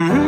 Mm-hmm.